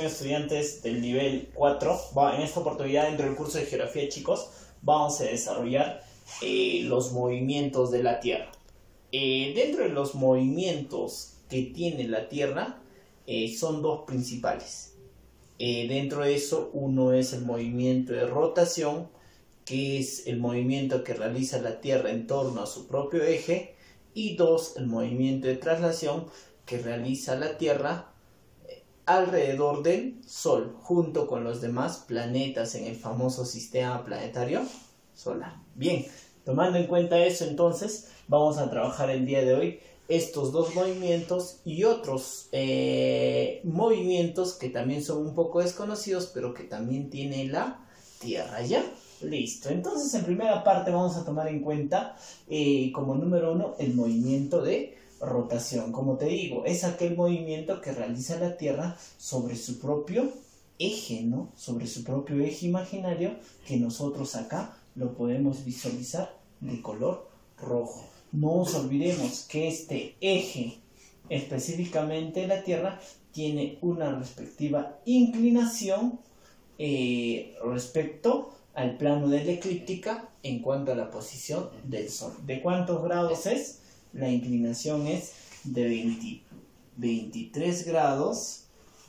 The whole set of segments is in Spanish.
Estudiantes del nivel 4. Va, en esta oportunidad dentro del curso de geografía chicos vamos a desarrollar eh, los movimientos de la Tierra. Eh, dentro de los movimientos que tiene la Tierra eh, son dos principales. dentro de eso uno es el movimiento de rotación que es el movimiento que realiza la Tierra en torno a su propio eje y dos el movimiento de traslación que realiza la Tierra alrededor del Sol, junto con los demás planetas en el famoso sistema planetario solar. Bien, tomando en cuenta eso, entonces vamos a trabajar el día de hoy estos dos movimientos y otros eh, movimientos que también son un poco desconocidos, pero que también tiene la Tierra, ¿ya? Listo. Entonces, en primera parte vamos a tomar en cuenta eh, como número uno el movimiento de rotación. Como te digo, es aquel movimiento que realiza la Tierra sobre su propio eje, ¿no? Sobre su propio eje imaginario que nosotros acá lo podemos visualizar de color rojo. No nos olvidemos que este eje, específicamente la Tierra, tiene una respectiva inclinación eh, respecto al plano de la eclíptica en cuanto a la posición del Sol. ¿De cuántos grados es? La inclinación es de 23 grados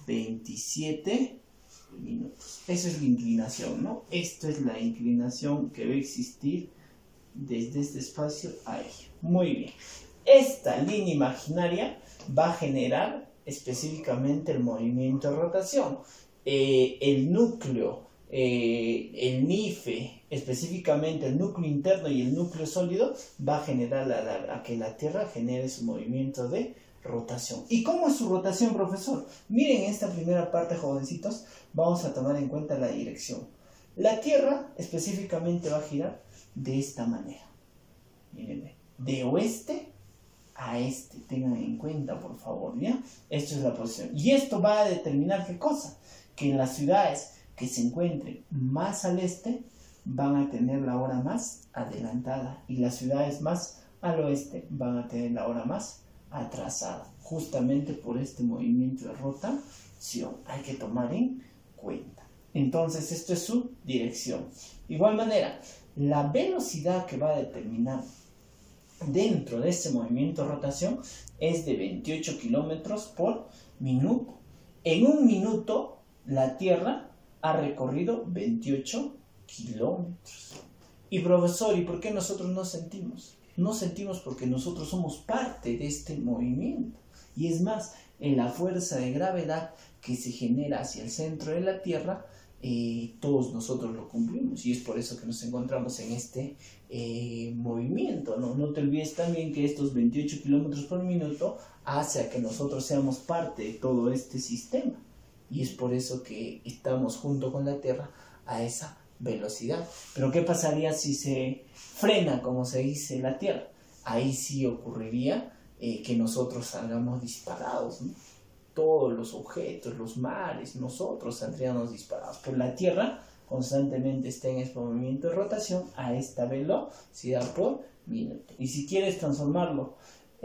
27 minutos. Eso es la inclinación, ¿no? Esto es la inclinación que va a existir desde este espacio a ella. Muy bien. Esta línea imaginaria va a generar específicamente el movimiento de rotación. Eh, el núcleo, eh, el NIFE, específicamente el núcleo interno y el núcleo sólido, va a generar a, que la Tierra genere su movimiento de rotación. ¿Y cómo es su rotación, profesor? Miren esta primera parte, jovencitos, vamos a tomar en cuenta la dirección. La Tierra específicamente va a girar de esta manera. Miren, de oeste a este. Tengan en cuenta, por favor, ¿ya? Esto es la posición. Y esto va a determinar qué cosa? Que en las ciudades que se encuentren más al este van a tener la hora más adelantada y las ciudades más al oeste van a tener la hora más atrasada, justamente por este movimiento de rotación. Hay que tomar en cuenta. Entonces, esto es su dirección. Igual manera, la velocidad que va a determinar dentro de ese movimiento de rotación es de 28 kilómetros por minuto. En un minuto, la Tierra ha recorrido 28 kilómetros. Y profesor, ¿y por qué nosotros no sentimos? No sentimos porque nosotros somos parte de este movimiento. Y es más, en la fuerza de gravedad que se genera hacia el centro de la Tierra, eh, todos nosotros lo cumplimos y es por eso que nos encontramos en este eh, movimiento. ¿no? no te olvides también que estos 28 kilómetros por minuto hace a que nosotros seamos parte de todo este sistema y es por eso que estamos junto con la Tierra a esa velocidad. Pero ¿qué pasaría si se frena, como se dice, la Tierra? Ahí sí ocurriría eh, que nosotros salgamos disparados, Todos los objetos, los mares, nosotros saldríamos disparados. Pero la Tierra constantemente está en este movimiento de rotación a esta velocidad por minuto. Y si quieres transformarlo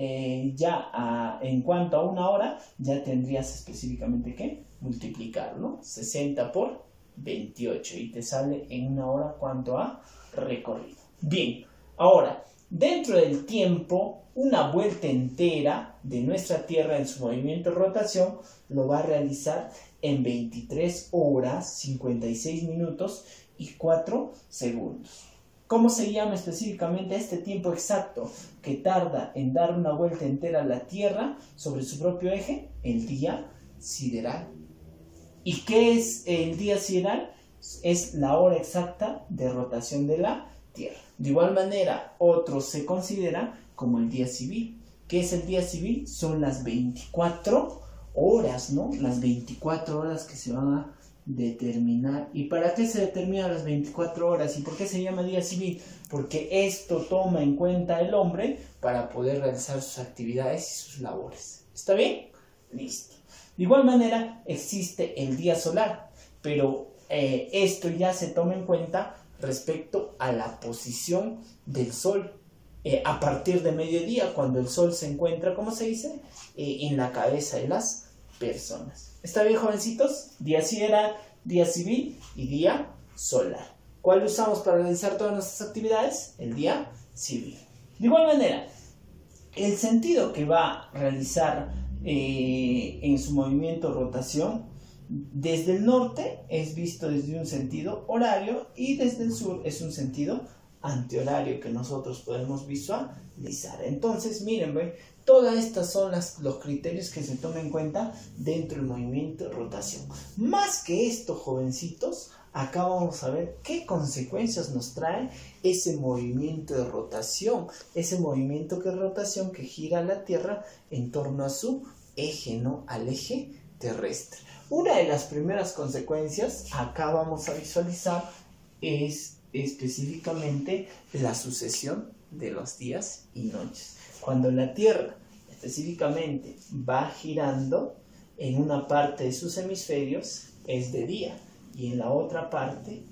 eh, ya en cuanto a una hora, ya tendrías específicamente que multiplicarlo. 60 por 28 y te sale en una hora cuánto ha recorrido. Bien, ahora, dentro del tiempo, una vuelta entera de nuestra Tierra en su movimiento de rotación lo va a realizar en 23 horas, 56 minutos y 4 segundos. ¿Cómo se llama específicamente este tiempo exacto que tarda en dar una vuelta entera a la Tierra sobre su propio eje? El día sideral. ¿Y qué es el día sideral? Es la hora exacta de rotación de la Tierra. De igual manera, otro se considera como el día civil. ¿Qué es el día civil? Son las 24 horas, ¿no? Las 24 horas que se van a determinar. ¿Y para qué se determinan las 24 horas? ¿Y por qué se llama día civil? Porque esto toma en cuenta el hombre para poder realizar sus actividades y sus labores. ¿Está bien? Listo. De igual manera existe el día solar, pero eh, esto ya se toma en cuenta respecto a la posición del sol. Eh, a partir de mediodía, cuando el sol se encuentra, ¿cómo se dice? Eh, en la cabeza de las personas. ¿Está bien, jovencitos? Día era día civil y día solar. ¿Cuál usamos para realizar todas nuestras actividades? El día civil. De igual manera, el sentido que va a realizar eh, en su movimiento rotación desde el norte es visto desde un sentido horario y desde el sur es un sentido antihorario que nosotros podemos visualizar. Entonces, miren, todas estas son los criterios que se toman en cuenta dentro del movimiento de rotación. Más que esto, jovencitos, acá vamos a ver qué consecuencias nos trae ese movimiento de rotación, ese movimiento de rotación que gira la Tierra en torno a su eje, ¿no? Al eje terrestre. Una de las primeras consecuencias, acá vamos a visualizar, es específicamente la sucesión de los días y noches. Cuando la Tierra específicamente va girando, en una parte de sus hemisferios es de día y en la otra parte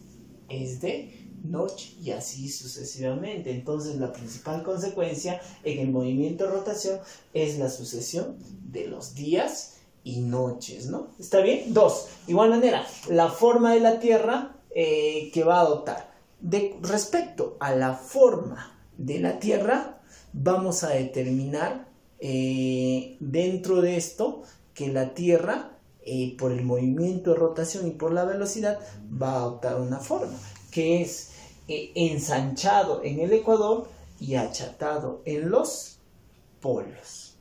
es de noche y así sucesivamente. Entonces la principal consecuencia en el movimiento de rotación es la sucesión de los días y noches, ¿no? ¿Está bien? Dos, igual manera, la forma de la Tierra eh, que va a adoptar. De, respecto a la forma de la Tierra, vamos a determinar eh, dentro de esto que la Tierra, eh, por el movimiento de rotación y por la velocidad, va a adoptar una forma, que es ensanchado en el ecuador y achatado en los polos.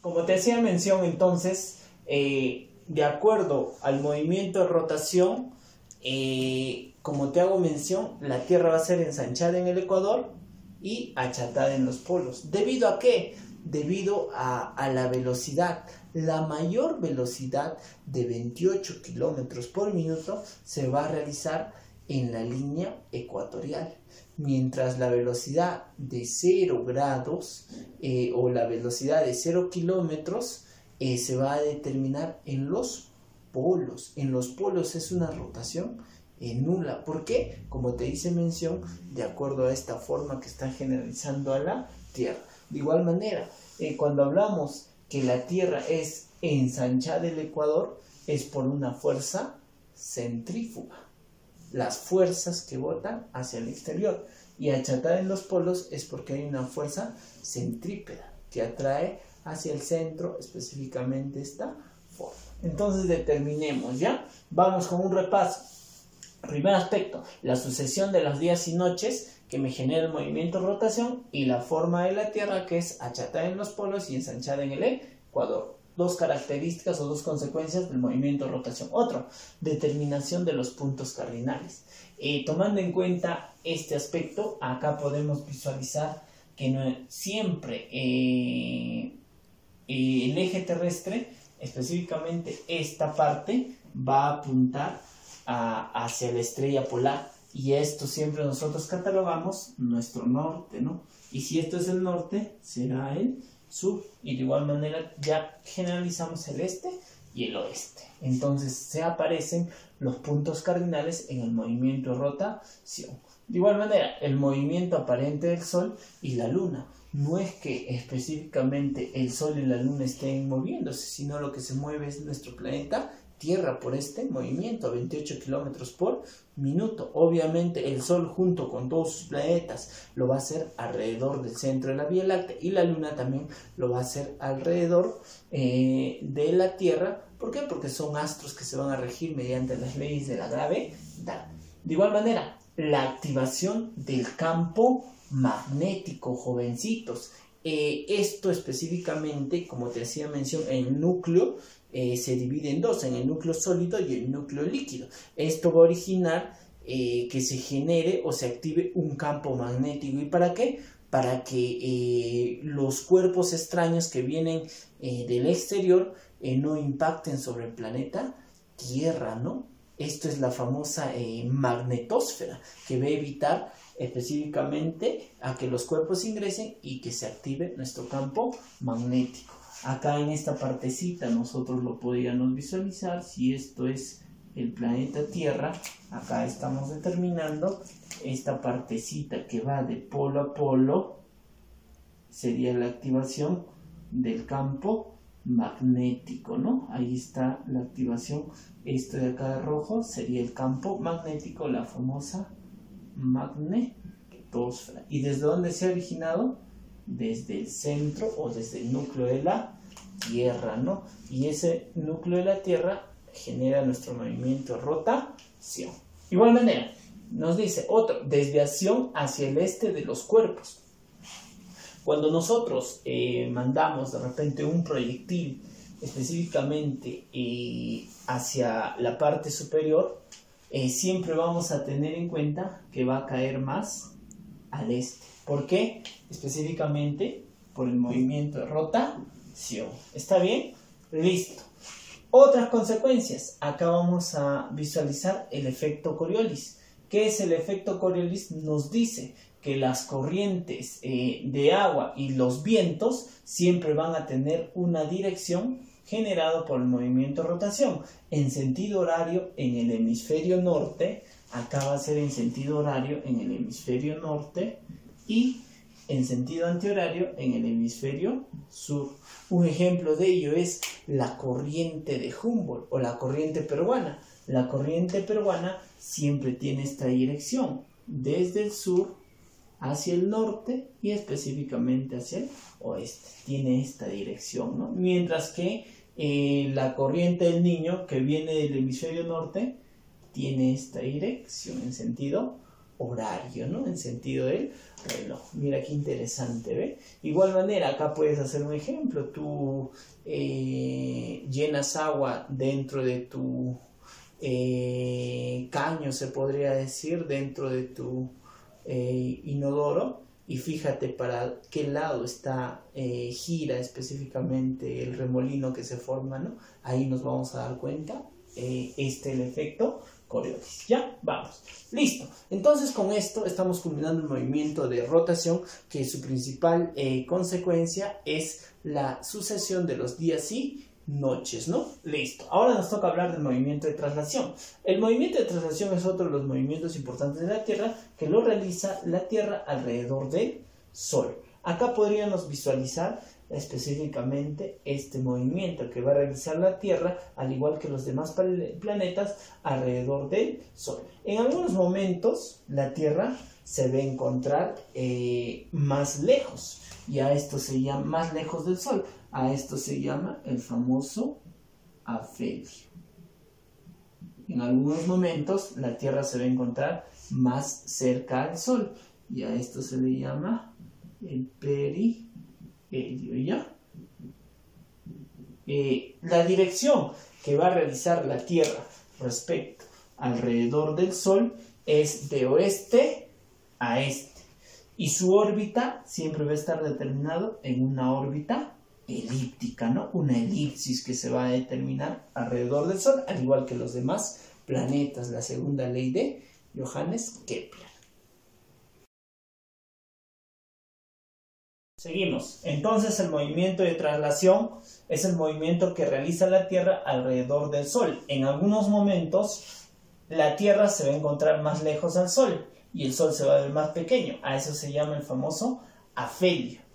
Como te hacía mención entonces, eh, de acuerdo al movimiento de rotación, eh, como te hago mención, la Tierra va a ser ensanchada en el ecuador y achatada en los polos. ¿Debido a qué? Debido a, a la velocidad. La mayor velocidad de 28 kilómetros por minuto se va a realizar en la línea ecuatorial mientras la velocidad de 0 grados eh, o la velocidad de 0 kilómetros eh, se va a determinar en los polos. En los polos es una rotación eh, nula. ¿Por qué? Como te hice mención, de acuerdo a esta forma que está generalizando a la Tierra. De igual manera, cuando hablamos que la Tierra es ensanchada del Ecuador, es por una fuerza centrífuga las fuerzas que botan hacia el exterior. Y achatar en los polos es porque hay una fuerza centrípeda que atrae hacia el centro específicamente esta forma. Entonces determinemos, ¿ya? Vamos con un repaso. Primer aspecto, la sucesión de los días y noches que me genera el movimiento rotación y la forma de la Tierra que es achatada en los polos y ensanchada en el ecuador dos características o dos consecuencias del movimiento rotación. Otro, determinación de los puntos cardinales. Eh, tomando en cuenta este aspecto, acá podemos visualizar que no, siempre eh, eh, el eje terrestre, específicamente esta parte, va a apuntar hacia la estrella polar. Y esto siempre nosotros catalogamos nuestro norte, ¿no? Y si esto es el norte, será el sur y de igual manera ya generalizamos el este y el oeste. Entonces se aparecen los puntos cardinales en el movimiento rotación. De igual manera, el movimiento aparente del Sol y la Luna. No es que específicamente el Sol y la Luna estén moviéndose, sino lo que se mueve es nuestro planeta Tierra por este movimiento, 28 kilómetros por minuto. Obviamente el Sol junto con todos sus planetas lo va a hacer alrededor del centro de la Vía Láctea y la Luna también lo va a hacer alrededor eh, de la Tierra. ¿Por qué? Porque son astros que se van a regir mediante las leyes de la gravedad. De igual manera, la activación del campo magnético, jovencitos. Eh, esto específicamente, como te hacía mención, el núcleo eh, se divide en dos, en el núcleo sólido y el núcleo líquido. Esto va a originar eh, que se genere o se active un campo magnético. ¿Y para qué? Para que los cuerpos extraños que vienen del exterior no impacten sobre el planeta Tierra, ¿no? Esto es la famosa magnetosfera que va a evitar específicamente a que los cuerpos ingresen y que se active nuestro campo magnético. Acá en esta partecita nosotros lo podríamos visualizar si esto es el planeta Tierra. Acá estamos determinando esta partecita que va de polo a polo sería la activación del campo magnético, ¿no? Ahí está la activación. Esto de acá de rojo sería el campo magnético, la famosa magnetosfera. ¿Y desde dónde se ha originado? Desde el centro o desde el núcleo de la Tierra, ¿no? Y ese núcleo de la Tierra genera nuestro movimiento rotación. Igual manera, nos dice otro, desviación hacia el este de los cuerpos. Cuando nosotros eh, mandamos de repente un proyectil específicamente eh, hacia la parte superior, eh, siempre vamos a tener en cuenta que va a caer más al este. ¿Por qué? Específicamente por el movimiento de rotación. ¿Está bien? Listo. Otras consecuencias. Acá vamos a visualizar el efecto Coriolis. ¿Qué es el efecto Coriolis? Nos dice que las corrientes eh, de agua y los vientos siempre van a tener una dirección generada por el movimiento rotación. En sentido horario en el hemisferio norte, acá va a ser en sentido horario en el hemisferio norte y en sentido antihorario en el hemisferio sur. Un ejemplo de ello es la corriente de Humboldt o la corriente peruana. La corriente peruana siempre tiene esta dirección, desde el sur hacia el norte y específicamente hacia el oeste. Tiene esta dirección, ¿no? Mientras que eh, la corriente del niño que viene del hemisferio norte tiene esta dirección en sentido horario, ¿no? En sentido del reloj. Mira qué interesante, ¿ve? Igual manera, acá puedes hacer un ejemplo. Tú eh, llenas agua dentro de tu eh, caño, se podría decir, dentro de tu inodoro y fíjate para qué lado está eh, gira específicamente el remolino que se forma, ¿no? Ahí nos vamos a dar cuenta, eh, este el efecto Coriolis. Ya, vamos. Listo. Entonces con esto estamos culminando el movimiento de rotación que su principal consecuencia es la sucesión de los días y noches, ¿no? Listo. Ahora nos toca hablar del movimiento de traslación. El movimiento de traslación es otro de los movimientos importantes de la Tierra que lo realiza la Tierra alrededor del Sol. Acá podríamos visualizar específicamente este movimiento que va a realizar la Tierra, al igual que los demás planetas, alrededor del Sol. En algunos momentos la Tierra se va a encontrar eh, más lejos, y a esto se llama más lejos del Sol. A esto se llama el famoso afelio. En algunos momentos la Tierra se va a encontrar más cerca al Sol y a esto se le llama el perihelio. ¿ya? Eh, la dirección que va a realizar la Tierra respecto alrededor del Sol es de oeste a este y su órbita siempre va a estar determinado en una órbita elíptica, ¿no? Una elipsis que se va a determinar alrededor del Sol, al igual que los demás planetas, la segunda ley de Johannes Kepler. Seguimos. Entonces el movimiento de traslación es el movimiento que realiza la Tierra alrededor del Sol. En algunos momentos la Tierra se va a encontrar más lejos al Sol y el Sol se va a ver más pequeño. A eso se llama el famoso afelio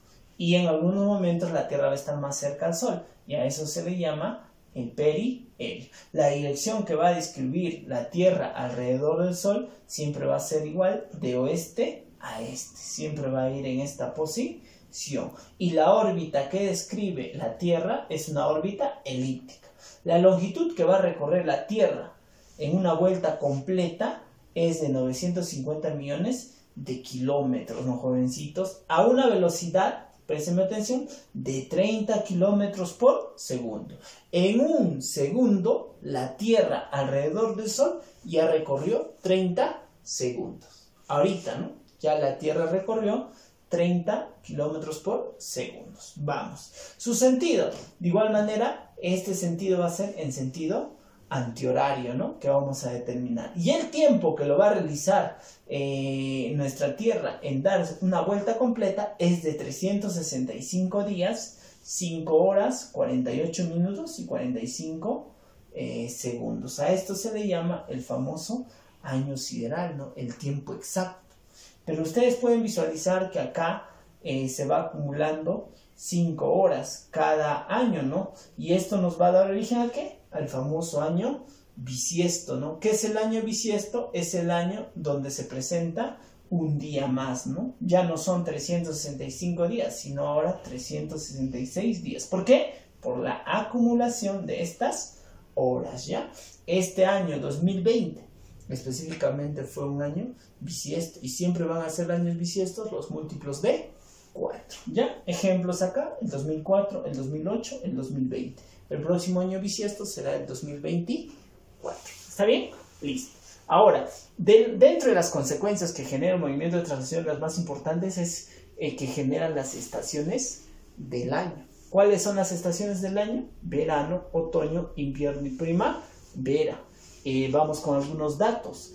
y en algunos momentos la Tierra va a estar más cerca al Sol y a eso se le llama el perihelio. La dirección que va a describir la Tierra alrededor del Sol siempre va a ser igual de oeste a este, siempre va a ir en esta posición. Y la órbita que describe la Tierra es una órbita elíptica. La longitud que va a recorrer la Tierra en una vuelta completa es de 950 millones de kilómetros, ¿no, jovencitos? A una velocidad Presten atención, de 30 kilómetros por segundo. En un segundo, la Tierra alrededor del Sol ya recorrió 30 segundos. Ahorita, ¿no? Ya la Tierra recorrió 30 kilómetros por segundo. Vamos. Su sentido, de igual manera, este sentido va a ser en sentido antihorario, ¿no? Que vamos a determinar. Y el tiempo que lo va a realizar eh, nuestra Tierra en dar una vuelta completa es de 365 días, 5 horas, 48 minutos y 45 eh, segundos. A esto se le llama el famoso año sideral, ¿no? El tiempo exacto. Pero ustedes pueden visualizar que acá eh, se va acumulando 5 horas cada año, ¿no? Y esto nos va a dar origen a qué? Al famoso año bisiesto, ¿no? ¿Qué es el año bisiesto? Es el año donde se presenta un día más, ¿no? Ya no son 365 días, sino ahora 366 días. ¿Por qué? Por la acumulación de estas horas, ¿ya? Este año 2020 específicamente fue un año bisiesto y siempre van a ser años bisiestos los múltiplos de 4. ¿Ya? Ejemplos acá, el 2004, el 2008, el 2020. El próximo año bisiesto será el 2024. ¿Está bien? Listo. Ahora, dentro de las consecuencias que genera el movimiento de transición, las más importantes es el que generan las estaciones del año. ¿Cuáles son las estaciones del año? Verano, otoño, invierno y primavera. Eh, vamos con algunos datos.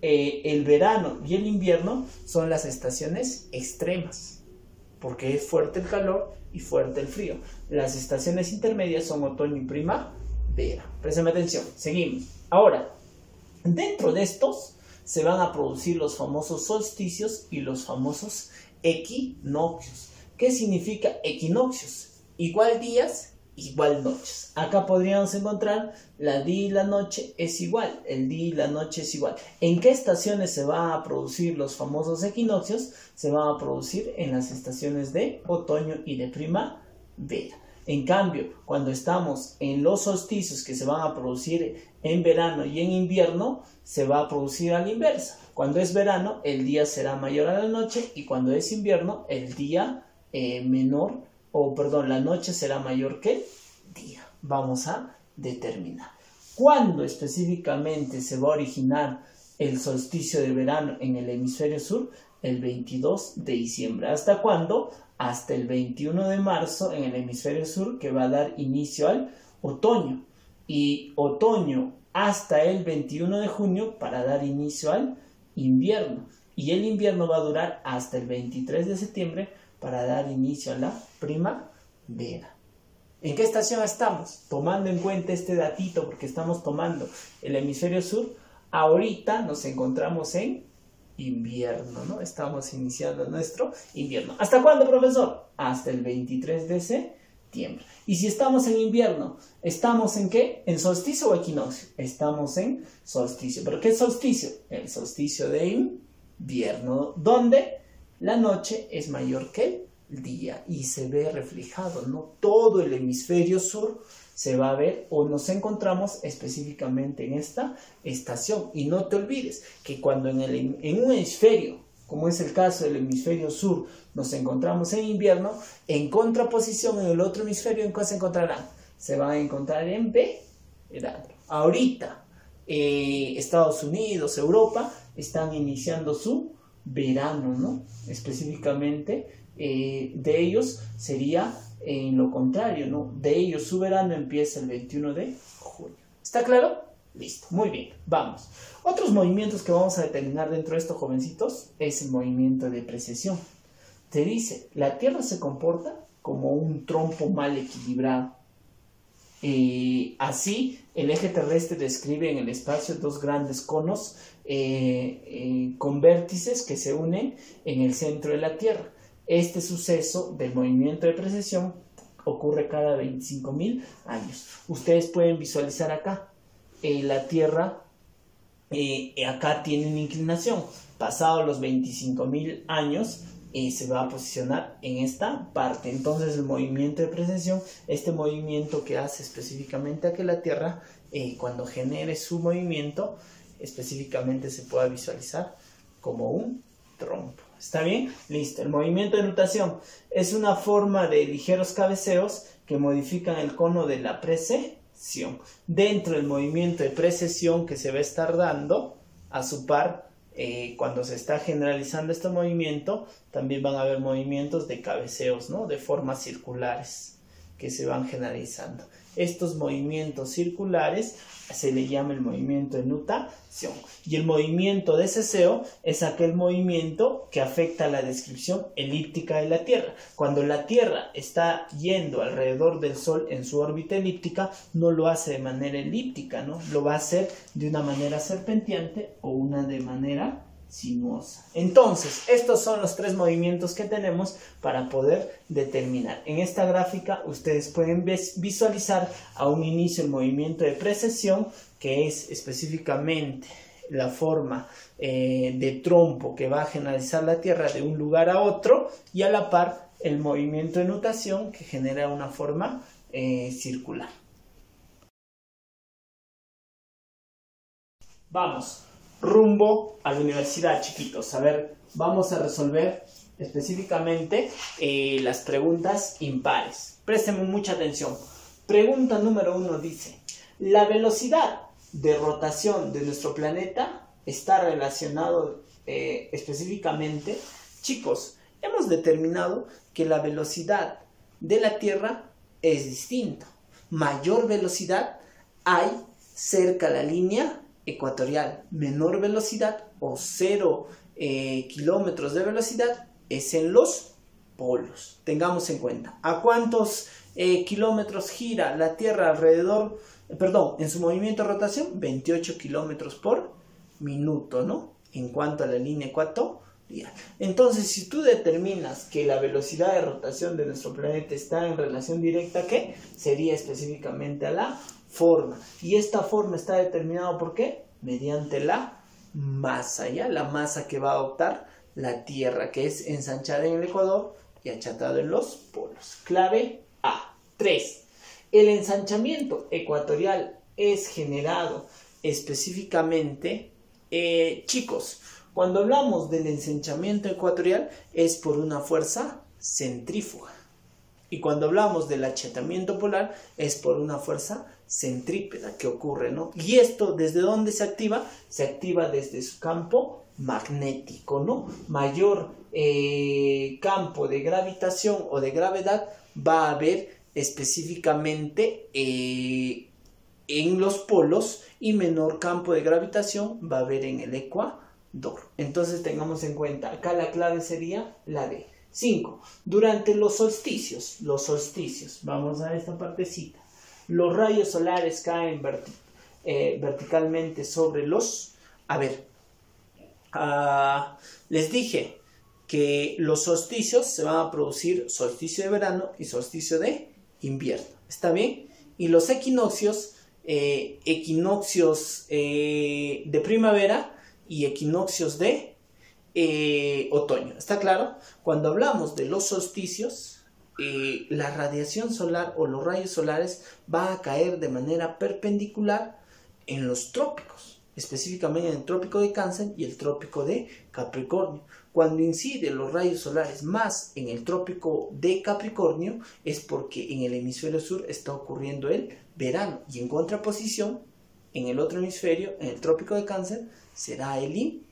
Eh, el verano y el invierno son las estaciones extremas, porque es fuerte el calor y fuerte el frío. Las estaciones intermedias son otoño y primavera. Presten atención, seguimos. Ahora, dentro de estos se van a producir los famosos solsticios y los famosos equinoccios. ¿Qué significa equinoccios? Igual días igual noches. Acá podríamos encontrar la día y la noche es igual, el día y la noche es igual. ¿En qué estaciones se van a producir los famosos equinoccios? Se van a producir en las estaciones de otoño y de primavera. En cambio, cuando estamos en los solsticios que se van a producir en verano y en invierno, se va a producir a la inversa. Cuando es verano, el día será mayor a la noche y cuando es invierno, el día eh, menor o perdón, la noche será mayor que el día. Vamos a determinar. ¿Cuándo específicamente se va a originar el solsticio de verano en el hemisferio sur? El 22 de diciembre. ¿Hasta cuándo? Hasta el 21 de marzo en el hemisferio sur que va a dar inicio al otoño. Y otoño hasta el 21 de junio para dar inicio al invierno. Y el invierno va a durar hasta el 23 de septiembre para dar inicio a la primavera. ¿En qué estación estamos? Tomando en cuenta este datito, porque estamos tomando el hemisferio sur, ahorita nos encontramos en invierno, ¿no? Estamos iniciando nuestro invierno. ¿Hasta cuándo, profesor? Hasta el 23 de septiembre. Y si estamos en invierno, ¿estamos en qué? ¿En solsticio o equinoccio? Estamos en solsticio. ¿Pero qué es solsticio? El solsticio de invierno, ¿Dónde? La noche es mayor que el día y se ve reflejado, ¿no? Todo el hemisferio sur se va a ver o nos encontramos específicamente en esta estación. Y no te olvides que cuando en, el, en un hemisferio, como es el caso del hemisferio sur, nos encontramos en invierno, en contraposición en el otro hemisferio, ¿en qué se encontrarán? Se van a encontrar en verano. Ahorita, eh, Estados Unidos, Europa, están iniciando su verano, ¿no? Específicamente eh, de ellos sería en lo contrario, ¿no? De ellos su verano empieza el 21 de junio. ¿Está claro? Listo, muy bien, vamos. Otros movimientos que vamos a determinar dentro de estos jovencitos es el movimiento de precesión. Te dice, la Tierra se comporta como un trompo mal equilibrado. Eh, así, el eje terrestre describe en el espacio dos grandes conos eh, eh, con vértices que se unen en el centro de la Tierra. Este suceso del movimiento de precesión ocurre cada 25.000 años. Ustedes pueden visualizar acá, eh, la Tierra acá tiene una inclinación. Pasado los 25.000 años, se va a posicionar en esta parte. Entonces el movimiento de precesión, este movimiento que hace específicamente a que la Tierra, cuando genere su movimiento, específicamente se pueda visualizar como un trompo. ¿Está bien? Listo. El movimiento de nutación es una forma de ligeros cabeceos que modifican el cono de la precesión. Dentro del movimiento de precesión que se va a estar dando, a su par, eh, cuando se está generalizando este movimiento, también van a haber movimientos de cabeceos, ¿no? De formas circulares que se van generalizando. Estos movimientos circulares se le llama el movimiento de nutación. Y el movimiento de ceseo es aquel movimiento que afecta la descripción elíptica de la Tierra. Cuando la Tierra está yendo alrededor del Sol en su órbita elíptica, no lo hace de manera elíptica, ¿no? Lo va a hacer de una manera serpenteante o una de manera sinuosa. Entonces, estos son los tres movimientos que tenemos para poder determinar. En esta gráfica ustedes pueden visualizar a un inicio el movimiento de precesión, que es específicamente la forma eh, de trompo que va a generalizar la Tierra de un lugar a otro y a la par el movimiento de nutación que genera una forma eh, circular. Vamos, rumbo a la universidad, chiquitos. A ver, vamos a resolver específicamente eh, las preguntas impares. Présteme mucha atención. Pregunta número uno dice, la velocidad de rotación de nuestro planeta está relacionado eh, específicamente, chicos, hemos determinado que la velocidad de la Tierra es distinta. Mayor velocidad hay cerca la línea ecuatorial. Menor velocidad o cero eh, kilómetros de velocidad es en los polos. Tengamos en cuenta. ¿A cuántos eh, kilómetros gira la Tierra alrededor? perdón, en su movimiento de rotación, 28 kilómetros por minuto, ¿no? En cuanto a la línea ecuatorial. Entonces, si tú determinas que la velocidad de rotación de nuestro planeta está en relación directa, ¿qué? Sería específicamente a la forma. Y esta forma está determinada por qué? Mediante la masa, ¿ya? La masa que va a adoptar la Tierra, que es ensanchada en el Ecuador y achatada en los polos. Clave A. 3. El ensanchamiento ecuatorial es generado específicamente, eh, chicos, cuando hablamos del ensanchamiento ecuatorial es por una fuerza centrífuga. Y cuando hablamos del achatamiento polar es por una fuerza centrípeta que ocurre, ¿no? Y esto, ¿desde dónde se activa? Se activa desde su campo magnético, ¿no? Mayor eh, campo de gravitación o de gravedad va a haber específicamente eh, en los polos y menor campo de gravitación va a haber en el ecuador. Entonces tengamos en cuenta, acá la clave sería la D. 5. Durante los solsticios, los solsticios, vamos a esta partecita, los rayos solares caen eh, verticalmente sobre los... A ver, ah, les dije que los solsticios se van a producir solsticio de verano y solsticio de invierno. ¿Está bien? Y los equinoccios, eh, equinoccios eh, de primavera y equinoccios de eh, otoño. ¿Está claro? Cuando hablamos de los solsticios, la radiación solar o los rayos solares va a caer de manera perpendicular en los trópicos, específicamente en el trópico de Cáncer y el trópico de Capricornio. Cuando inciden los rayos solares más en el trópico de Capricornio es porque en el hemisferio sur está ocurriendo el verano y en contraposición en el otro hemisferio, en el trópico de Cáncer, será el invierno.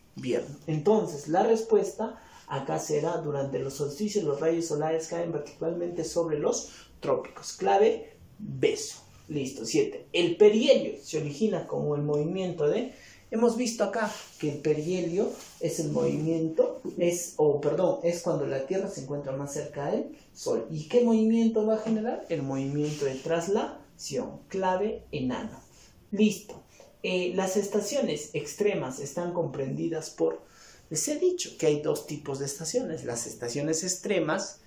Entonces, la respuesta acá será durante los solsticios los rayos solares caen verticalmente sobre los trópicos. Clave, beso. Listo, 7. El perihelio se origina como el movimiento de Hemos visto acá que el perihelio es el movimiento, es, o perdón, es cuando la Tierra se encuentra más cerca del Sol. ¿Y qué movimiento va a generar? El movimiento de traslación, clave enano. Listo. Eh, las estaciones extremas están comprendidas por, les he dicho que hay dos tipos de estaciones, las estaciones extremas,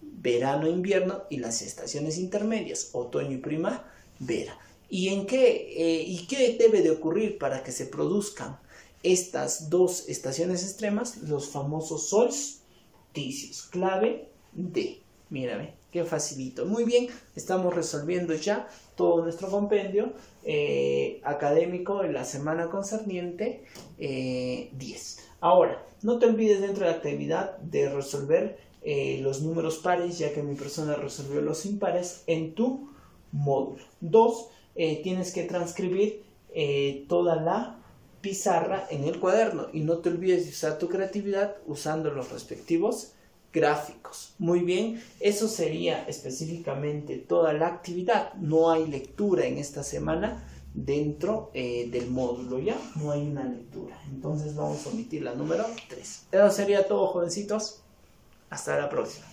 verano, invierno, y las estaciones intermedias, otoño y primavera. ¿Y en qué, eh, y qué debe de ocurrir para que se produzcan estas dos estaciones extremas? Los famosos solsticios. Clave D. Mírame, qué facilito. Muy bien, estamos resolviendo ya todo nuestro compendio eh, académico en la semana concerniente 10. Eh, Ahora, no te olvides dentro de la actividad de resolver los números pares, ya que mi persona resolvió los impares en tu módulo. 2 eh, tienes que transcribir eh, toda la pizarra en el cuaderno y no te olvides de usar tu creatividad usando los respectivos gráficos. Muy bien, eso sería específicamente toda la actividad. No hay lectura en esta semana dentro eh, del módulo, ¿ya? No hay una lectura. Entonces vamos a omitir la número 3. Eso sería todo, jovencitos. Hasta la próxima.